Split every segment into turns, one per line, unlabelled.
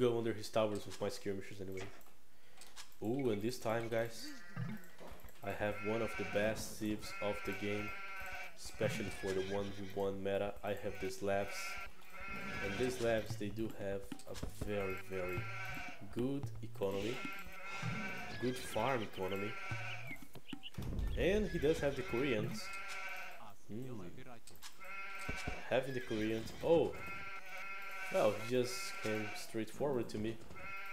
go under his towers with my skirmishers anyway. Ooh, and this time, guys, I have one of the best civs of the game, especially for the 1v1 meta. I have these Slavs, and these Slavs, they do have a very, very good economy, good farm economy, and he does have the Koreans. Hmm. Having the Koreans, oh, well, he just came straight forward to me,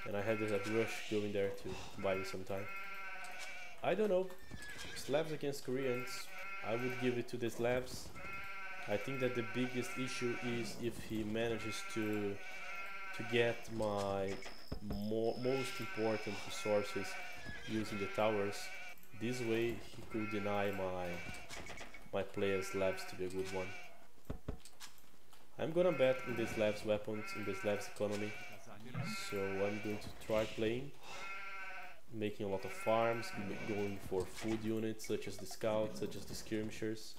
and I had this rush going there to buy me some time. I don't know. Slavs against Koreans, I would give it to the Slavs. I think that the biggest issue is if he manages to to get my mo most important resources using the towers. This way he could deny my my player's Slavs to be a good one. I'm gonna bet in this lab's weapons, in this lab's economy. So I'm going to try playing, making a lot of farms, going for food units such as the scouts, such as the skirmishers.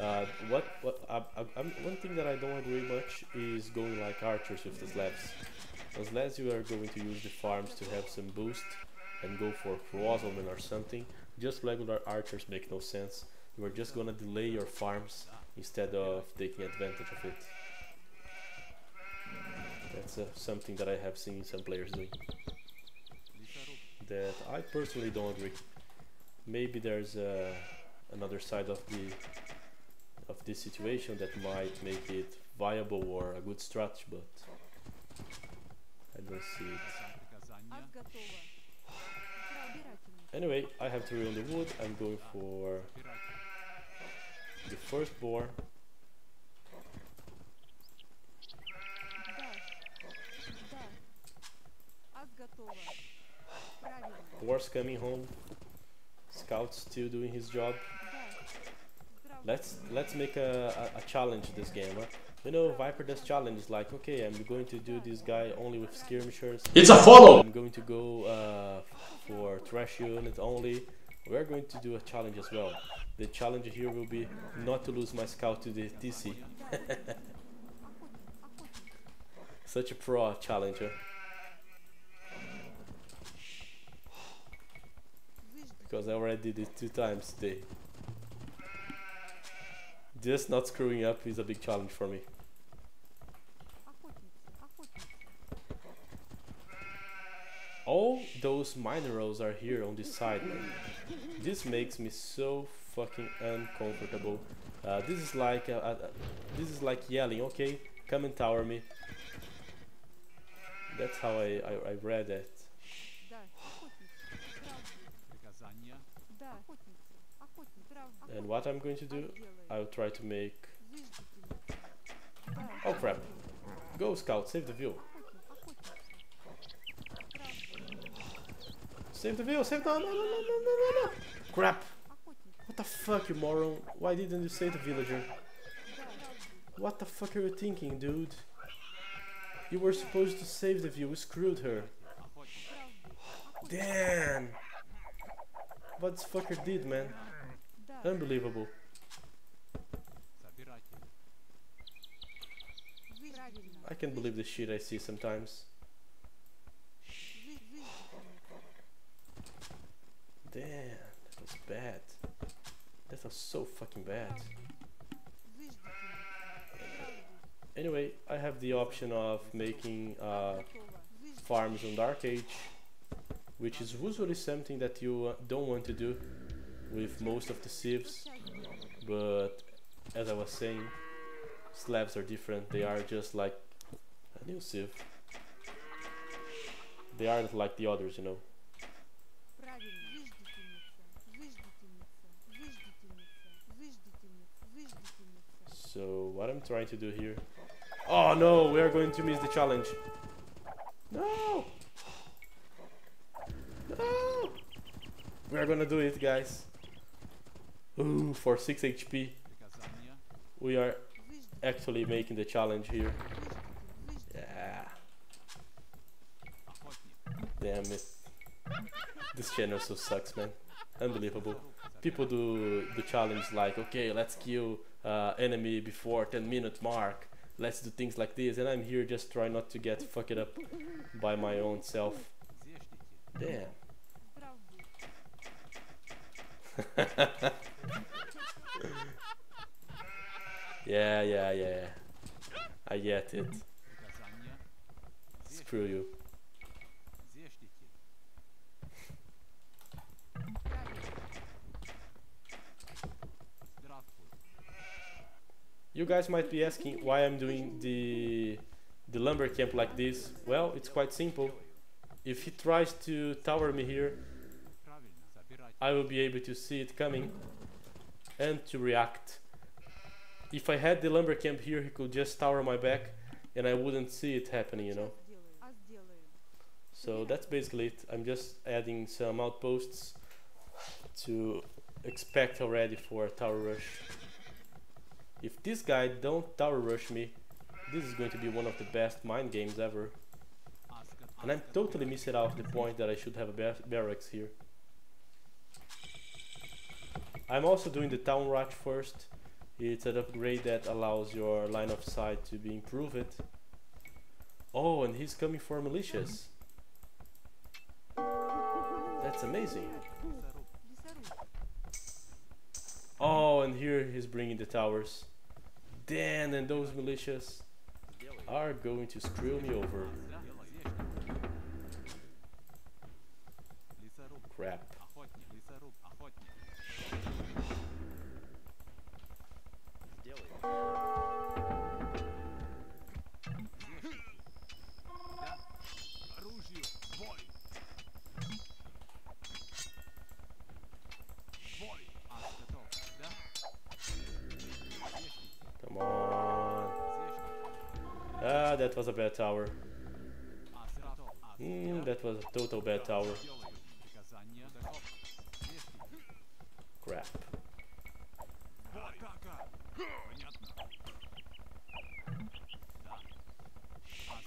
Uh, what what I, I, one thing that I don't agree much is going like archers with the Slavs. Unless you are going to use the farms to have some boost and go for Crosselman or something, just regular archers make no sense. You are just gonna delay your farms instead of taking advantage of it. That's uh, something that I have seen some players doing. That I personally don't agree. Maybe there's uh, another side of the of this situation that might make it viable or a good strategy, but I don't see it. Anyway, I have three on the wood. I'm going for the first boar. Boar's coming home. Scout still doing his job. Let's let's make a, a, a challenge this game, huh? You know, Viper does challenge like, okay, I'm going to do this guy only with skirmishers.
It's a follow!
I'm going to go uh, for trash unit only. We're going to do a challenge as well. The challenge here will be not to lose my scout to the TC. Such a pro challenger. Because I already did it two times today. Just not screwing up is a big challenge for me. All those minerals are here on this side. This makes me so fucking uncomfortable. Uh, this is like uh, uh, this is like yelling. Okay, come and tower me. That's how I I, I read it. And what I'm going to do, I'll try to make... Oh crap. Go scout, save the view. Save the view, save the... No, no, no, no, no, no. Crap. What the fuck, you moron? Why didn't you save the villager? What the fuck are you thinking, dude? You were supposed to save the view, we screwed her. Damn! What this fucker did, man? Unbelievable. I can't believe the shit I see sometimes. Damn, that was bad. That was so fucking bad. Anyway, I have the option of making uh, farms on Dark Age, which is usually something that you uh, don't want to do with most of the civs, but as I was saying Slavs are different. They are just like a new civ. they aren't like the others you know. So what I'm trying to do here oh no we are going to miss the challenge. No! No! We are gonna do it guys Ooh, for 6 HP. We are actually making the challenge here. Yeah. Damn it. This channel so sucks, man. Unbelievable. People do the challenge like, okay, let's kill uh, enemy before 10 minute mark. let's do things like this, and I'm here just trying not to get fucked up by my own self. Damn. yeah, yeah, yeah. I get it. Screw you. You guys might be asking why I'm doing the the lumber camp like this. Well, it's quite simple. If he tries to tower me here, I will be able to see it coming and to react. If I had the lumber camp here, he could just tower my back and I wouldn't see it happening, you know. So that's basically it. I'm just adding some outposts to expect already for a tower rush. If this guy don't tower rush me, this is going to be one of the best mind games ever. And I'm totally missing out the point that I should have a bar barracks here. I'm also doing the Town Watch first. It's an upgrade that allows your line of sight to be improved. Oh, and he's coming for militias. That's amazing. Oh, and here he's bringing the towers. Damn, and those militias are going to screw me over. Crap. Come on. Ah, that was a bad tower. Mm, that was a total bad tower. Crap.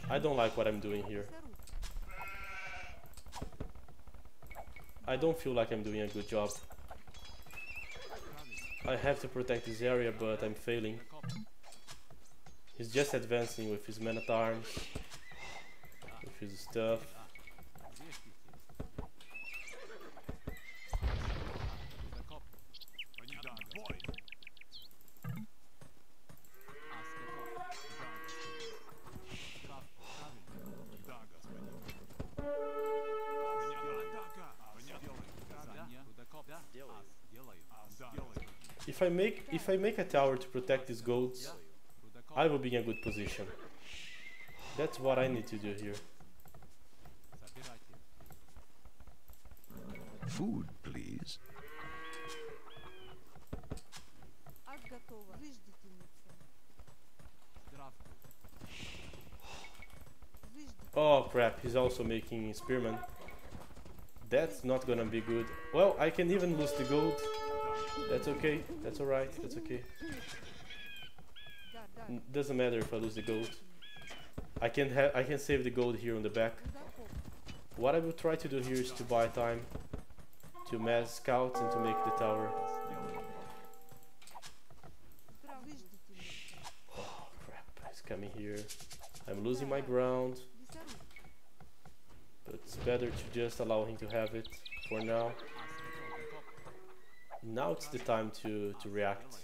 I don't like what I'm doing here. I don't feel like I'm doing a good job. I have to protect this area, but I'm failing. He's just advancing with his men at arms, with his stuff. If I make if I make a tower to protect these goats, I will be in a good position. That's what I need to do here.
Food, please.
Oh crap, he's also making spearmen. That's not gonna be good. Well, I can even lose the gold. That's okay. That's alright. That's okay. N doesn't matter if I lose the gold. I can have I can save the gold here on the back. What I will try to do here is to buy time to mass scouts and to make the tower. Oh crap, He's coming here. I'm losing my ground but it's better to just allow him to have it for now. Now it's the time to, to react.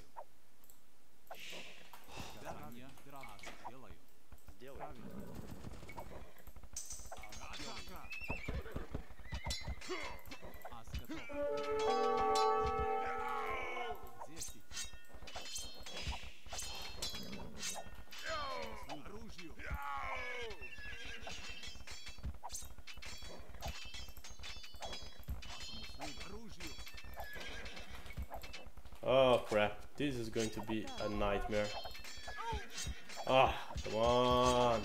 is going to be a nightmare. Ah, oh, come on.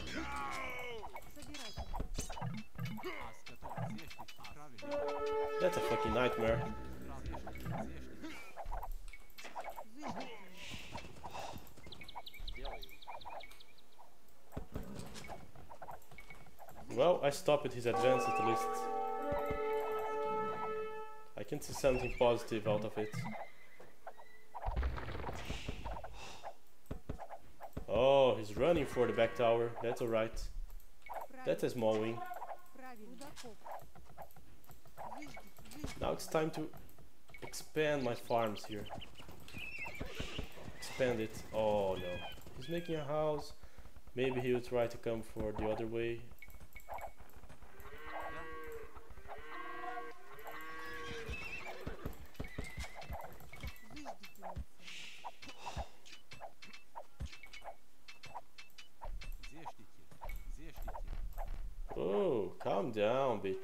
That's a fucking nightmare. Well, I stopped his advance at least. I can see something positive out of it. running for the back tower. That's alright. That's a small
wing.
Now it's time to expand my farms here. Expand it. Oh no. He's making a house. Maybe he'll try to come for the other way. Calm down, bitch.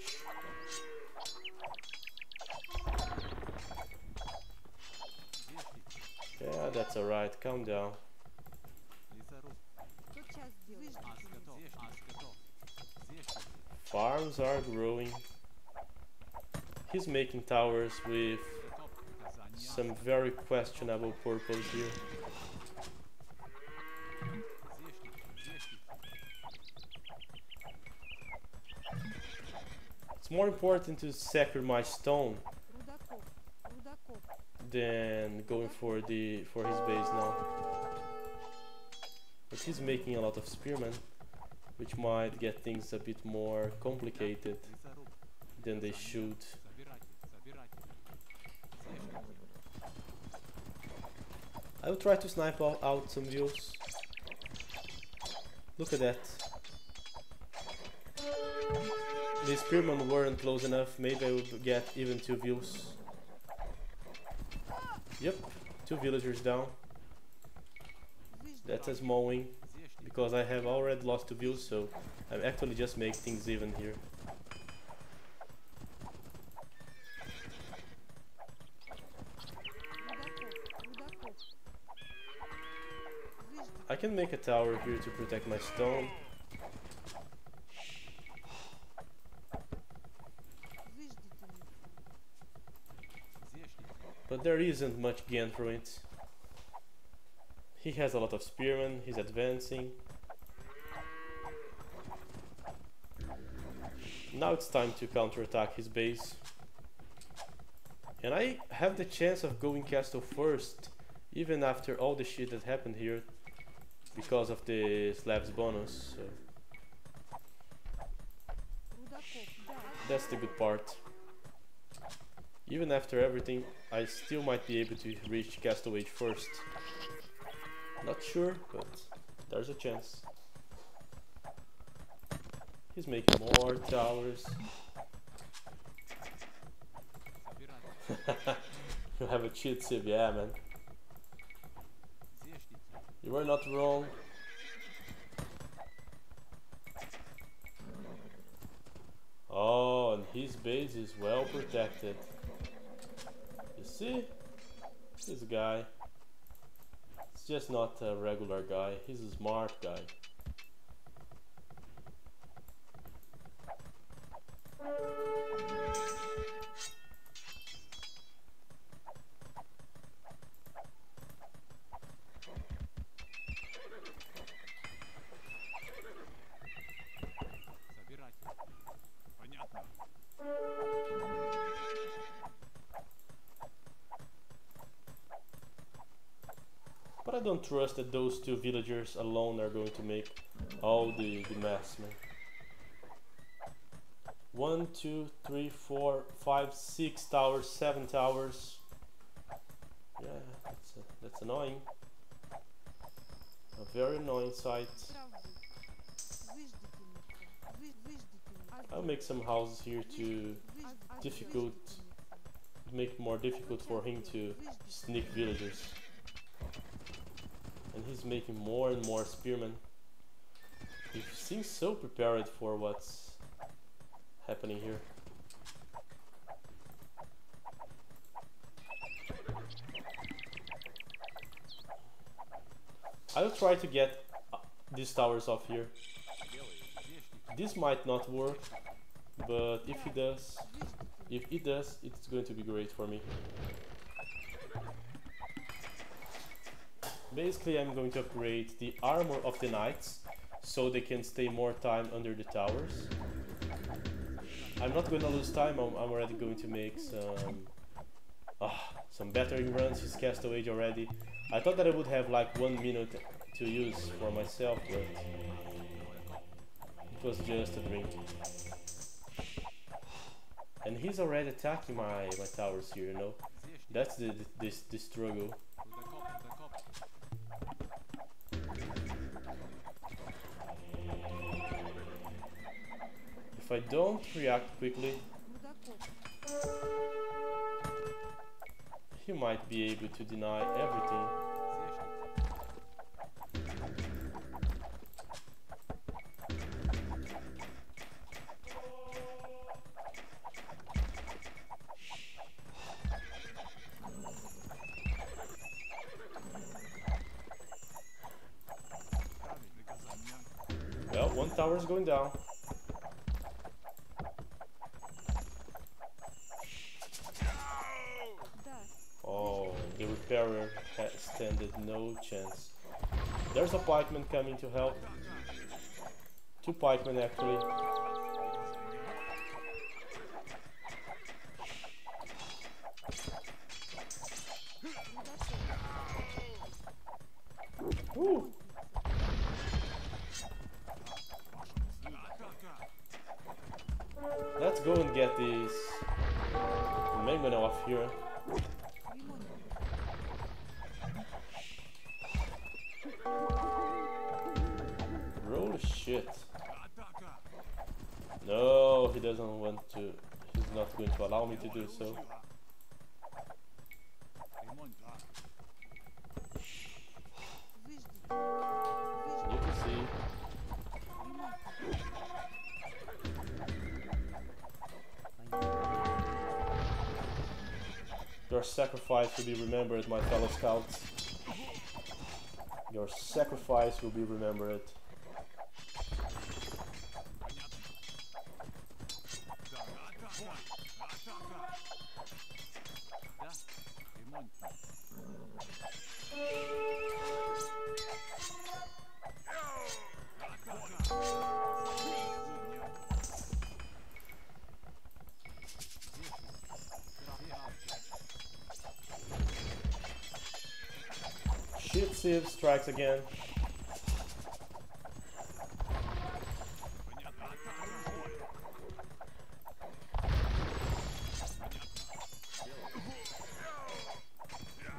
Yeah, that's alright, calm down. Farms are growing. He's making towers with some very questionable purpose here. It's more important to secure my stone than going for the for his base now. But he's making a lot of spearmen, which might get things a bit more complicated than they should. I will try to snipe out some views. Look at that. The spearmen weren't close enough, maybe I would get even two views. Yep, two villagers down. That's a small win, because I have already lost two views, so I'm actually just making things even here. I can make a tower here to protect my stone. there isn't much gain from it. He has a lot of spearmen, he's advancing. Now it's time to counterattack his base. And I have the chance of going castle first, even after all the shit that happened here, because of the Slavs bonus. So. That's the good part. Even after everything, I still might be able to reach Castle Age first. Not sure, but there's a chance. He's making more towers. you have a cheat sip, yeah man. You were not wrong. Oh, and his base is well protected. See? This guy. It's just not a regular guy, he's a smart guy. I don't trust that those two villagers alone are going to make all the, the mess, man. One, two, three, four, five, six towers, seven towers. Yeah, that's, uh, that's annoying. A very annoying sight. I'll make some houses here to difficult, make more difficult for him to sneak villagers. And he's making more and more spearmen. He seems so prepared for what's happening here. I'll try to get uh, these towers off here. This might not work, but if it does, if it does, it's going to be great for me. Basically, I'm going to upgrade the armor of the knights, so they can stay more time under the towers. I'm not going to lose time, I'm, I'm already going to make some... Ah, some battering rams, he's cast away already. I thought that I would have like one minute to use for myself, but... It was just a drink. And he's already attacking my, my towers here, you know? That's the, the, the, the struggle. If I don't react quickly, he might be able to deny everything. Well, one tower is going down. Repairer has standed no chance. There's a pikeman coming to help. Two pikemen actually. Let's go and get this mangonel off here. shit. No, he doesn't want to. He's not going to allow me to do so. You can see. Your sacrifice will be remembered, my fellow scouts. Your sacrifice will be remembered. again.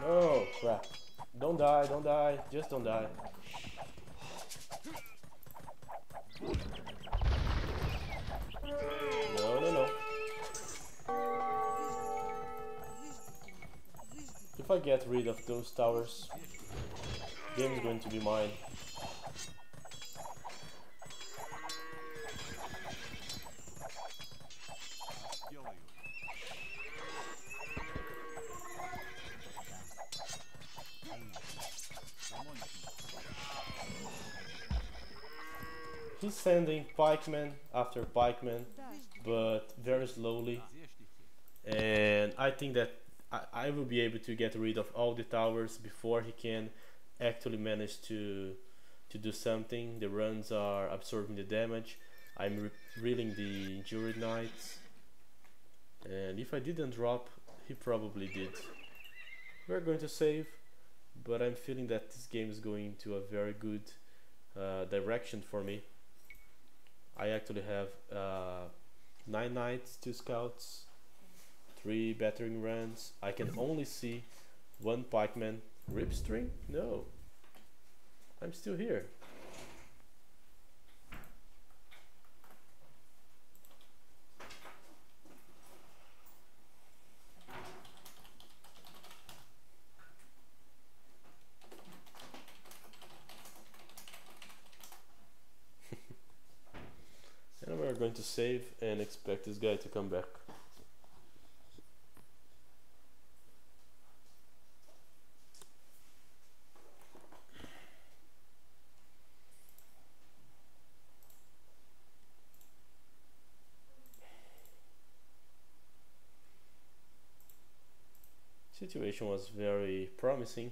No, crap. Don't die, don't die, just don't die. No, no, no. If I get rid of those towers, going to be mine. He's sending pikeman after
pikeman,
but very slowly. And I think that I, I will be able to get rid of all the towers before he can actually manage to to do something. The rams are absorbing the damage. I'm re- reeling the injured knights. And if I didn't drop, he probably did. We're going to save, but I'm feeling that this game is going to a very good uh, direction for me. I actually have uh, nine knights, two scouts, three battering rams. I can only see one pikeman. Ripstring? No. I'm still here. and we're going to save and expect this guy to come back. Situation was very promising.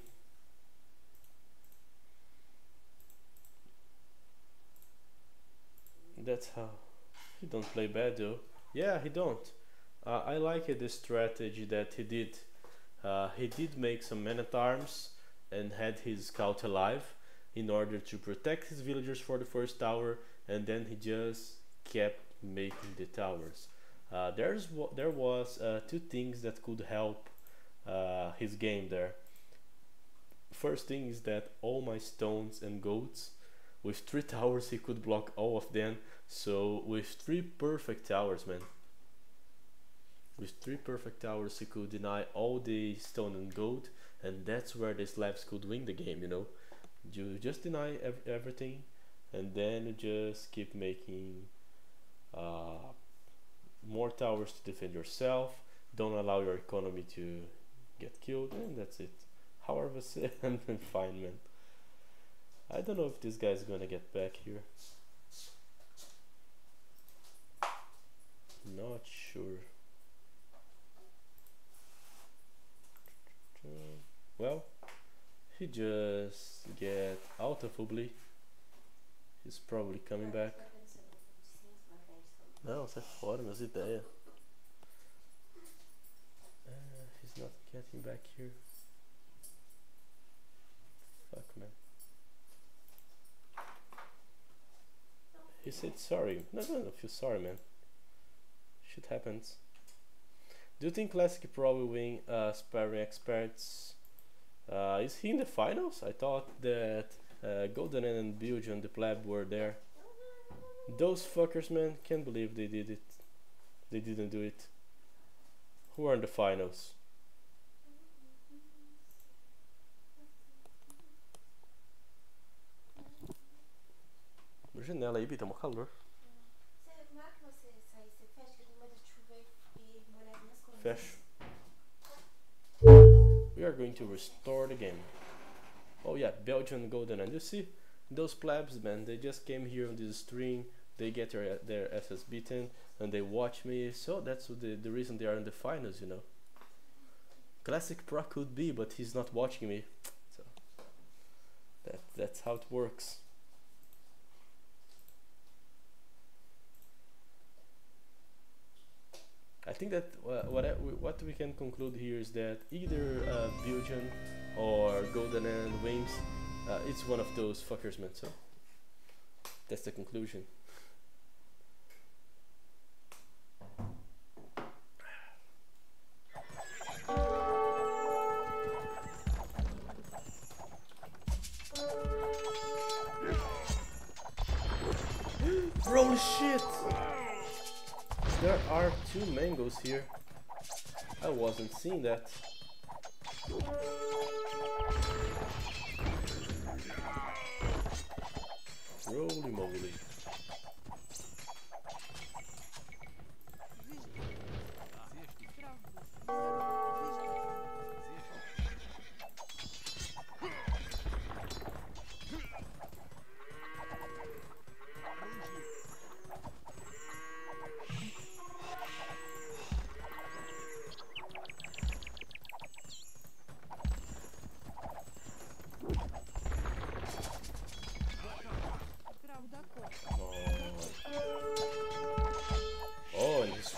That's how he don't play bad though. Yeah, he don't. Uh, I like the strategy that he did. Uh, he did make some men at arms and had his scout alive, in order to protect his villagers for the first tower, and then he just kept making the towers. Uh, there's there was uh, two things that could help uh, his game there. First thing is that all my stones and goats, with three towers, he could block all of them. So with three perfect towers, man. With three perfect towers, he could deny all the stone and gold, and that's where the Slavs could win the game. You know, you just deny ev- everything, and then you just keep making uh, more towers to defend yourself. Don't allow your economy to get killed, and that's it. However, said, I'm fine, man. I don't know if this guy's gonna get back here. Not sure. Well, he just get out of Ubli. He's probably coming back. Não, sai fora, minhas ideias. Uh, he's not getting back here. Fuck, man. He said sorry. No, no, no, feel sorry, man. Shit happens. Do you think Classic Pro will win uh, Sparring Experts? Uh, is he in the finals? I thought that uh, Golden and Belgium, the pleb, were there. Those fuckers, man, can't believe they did it. They didn't do it. Who are in the finals? Janela aí, mó calor.
Você, como é que você sai? Você fecha que eu medo de chover e molhar minhas coisas.
Fecho. We are going to restore the game. Oh yeah, Belgian Golden and you see those plebs man, they just came here on this stream, they get their their asses beaten and they watch me, so that's the the reason they are in the finals, you know. Classic Pro could be, but he's not watching me. So that that's how it works. I think that what I, what we can conclude here is that either uh, Belgian or Golden and Wings, uh, it's one of those fuckers, man. So that's the conclusion. Are two mangoes here. I wasn't seeing that. Holy moly.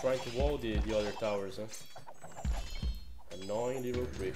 Trying to wall the, the other towers, huh? Annoying little prick.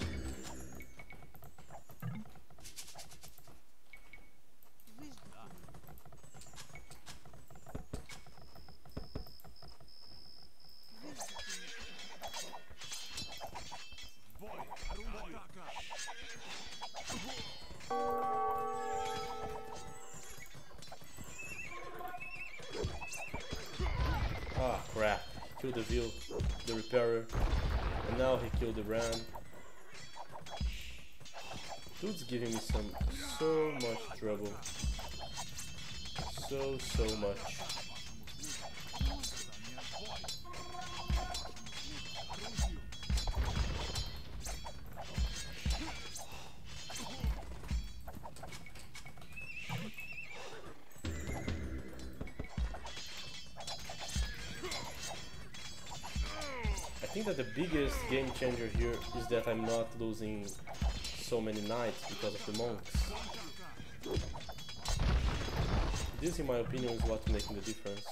Game changer here is that I'm not losing so many knights because of the monks. This, in my opinion, is what's making the difference.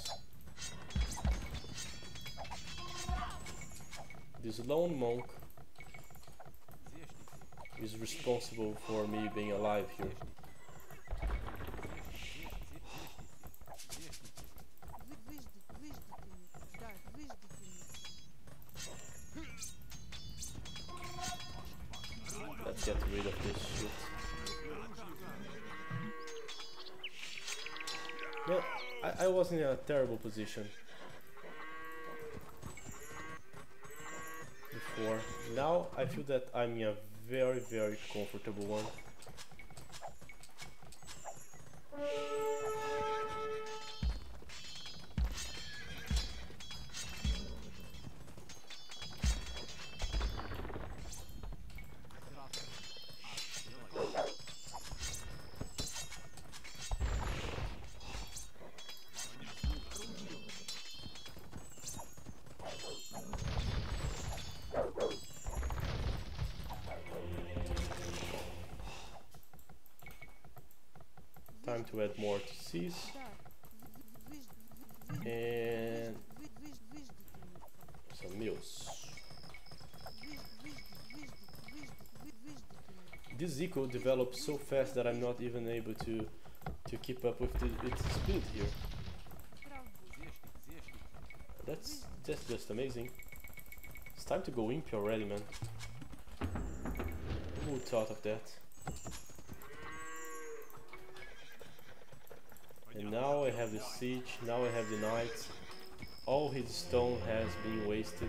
This lone monk is responsible for me being alive here. Rid of this shit. I, I was in a terrible position before. Now I feel that I'm in a very very comfortable one. to add more
TCs.
And some meals. This eco develops so fast that I'm not even able to to keep up with the, its speed here. That's just just amazing. It's time to go impure, already, man. Who thought of that? Now I have the siege, now I have the knight. All his stone has been wasted.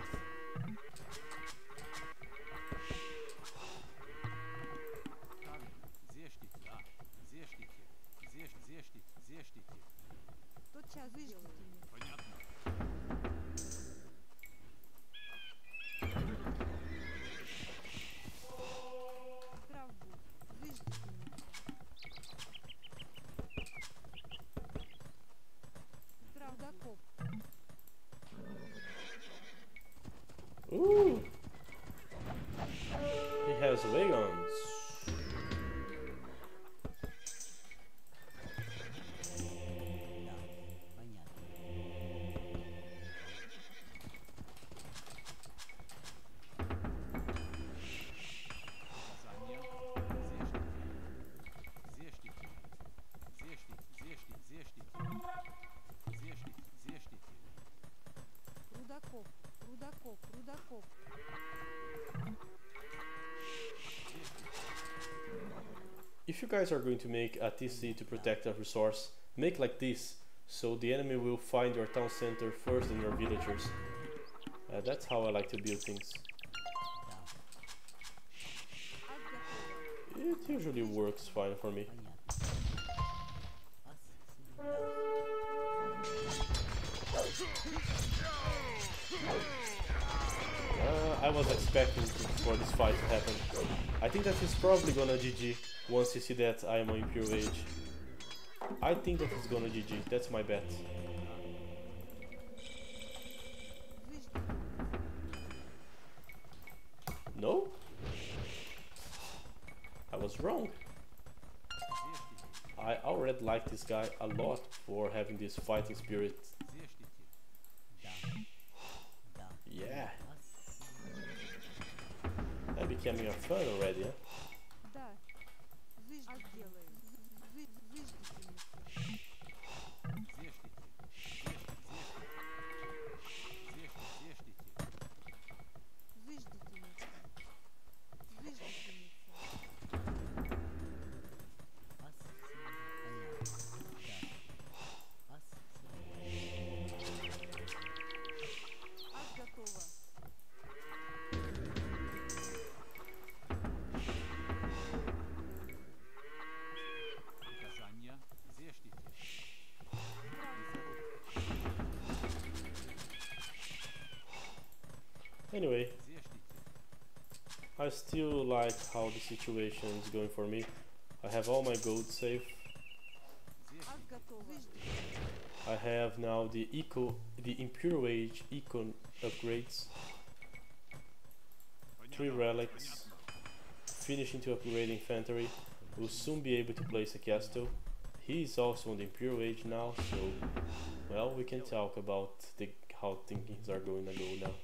if you guys are going to make a TC to protect a resource, make like this, so the enemy will find your town center first and your villagers. Uh, that's how I like to build things. It usually works fine for me. Uh, I was expecting for this fight to happen. I think that he's probably gonna GG once he see that I'm on pure rage. I think that he's gonna GG, that's my bet. No? I was wrong. I already like this guy a lot for having this fighting spirit That became a fun already, huh? I still like how the situation is going for me. I have all my gold safe. I have now the eco, the Imperial Age econ upgrades. Three relics. Finishing to upgrade inventory. Will soon be able to place a castle. He is also on the Imperial Age now, so well we can talk about the how things are going to go now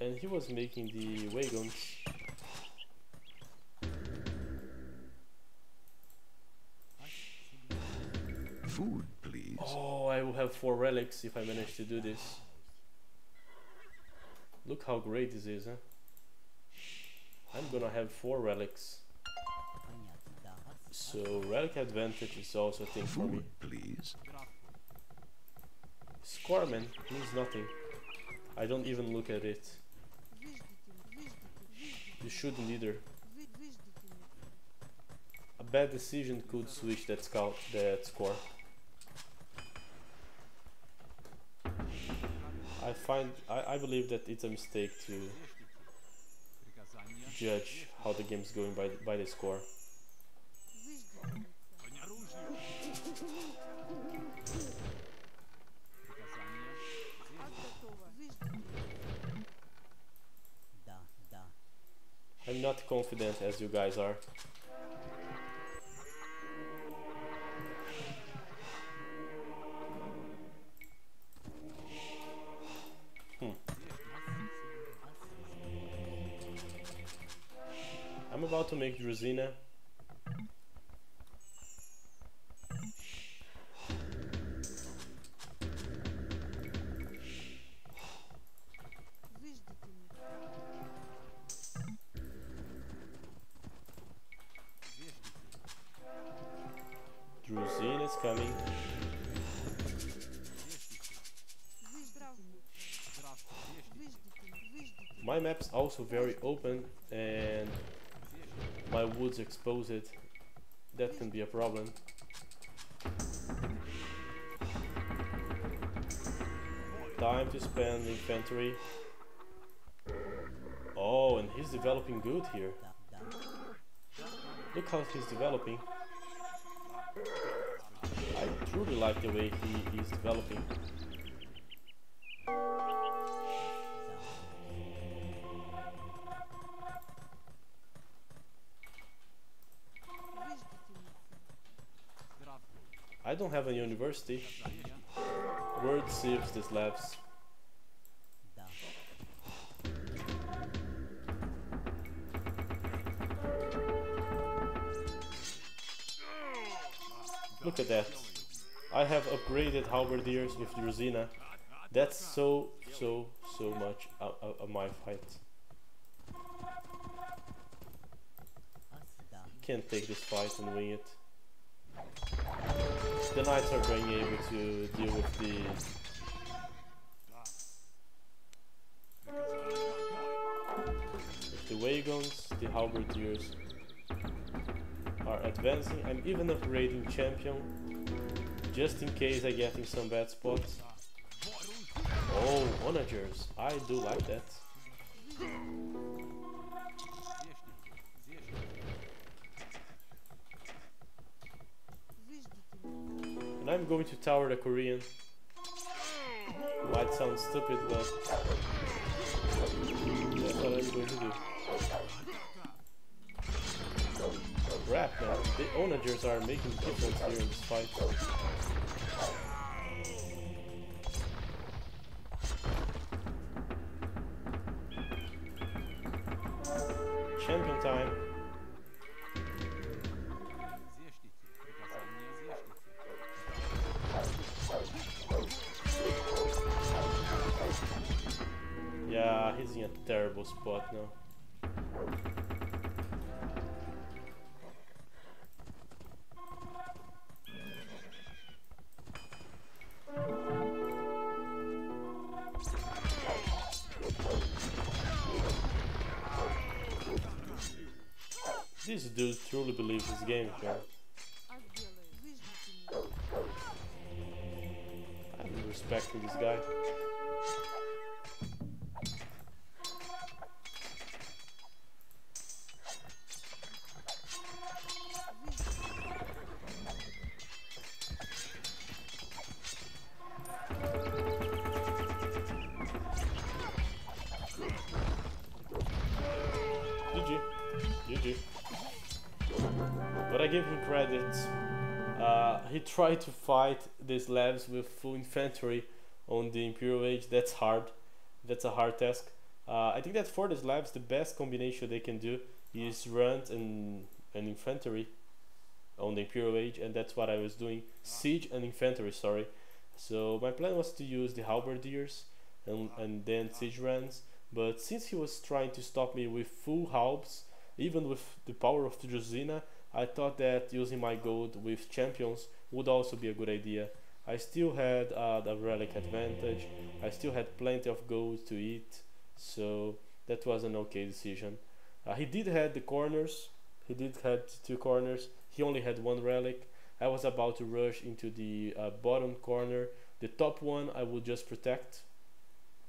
and he was making the wagons.
Food, please.
Oh, I will have four relics if I manage to do this. Look how great this is, huh? I'm gonna have four relics. So relic advantage is also a thing for me.
please.
Scoreman means nothing. I don't even look at it. You shouldn't either. A bad decision could switch that scout that score. I find I, I believe that it's a mistake to judge how the game's going by by the score. I'm not confident as you guys are. Hmm. I'm about to make Druzhina. Druzhina is coming. My map's also very open and my woods exposed. That can be a problem. Time to spend infantry. Oh, and he's developing good here. Look how he's developing. I truly like the way he is developing. I don't have a university. Word saves the Slavs. Look at that. I have upgraded halberdiers with Druzhina. That's so, so, so much of, my fight. Can't take this fight and win it. The knights are being able to deal with the with the wagons, the halberdiers are advancing. I'm even upgrading champion just in case I get in some bad spots. Oh, onagers. I do like that. And I'm going to tower the Korean. Might sound stupid, but that's what I'm going to do. Crap, man. The onagers are making difference here in this fight. Champion time. Yeah, he's in a terrible spot now. Dude truly believes his game, man. I'm respecting this guy. Uh, he tried to fight the Slavs with full infantry on the Imperial Age. That's hard. That's a hard task. Uh, I think that for the Slavs, the best combination they can do is run and, and infantry on the Imperial Age, and that's what I was doing. Siege and infantry, sorry. So my plan was to use the halberdiers and, and then siege rams, But since he was trying to stop me with full halbs, even with the power of Druzhina, I thought that using my gold with champions would also be a good idea. I still had uh, the relic advantage, I still had plenty of gold to eat, so that was an okay decision. Uh, he did have the corners, he did have two corners, he only had one relic. I was about to rush into the uh, bottom corner. The top one I would just protect.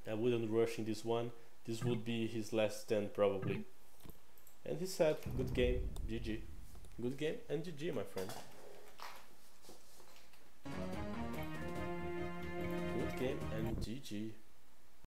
I wouldn't rush in this one. This would be his last stand probably. And he said, good game, GG. Good game and GG my friend. Good game and GG.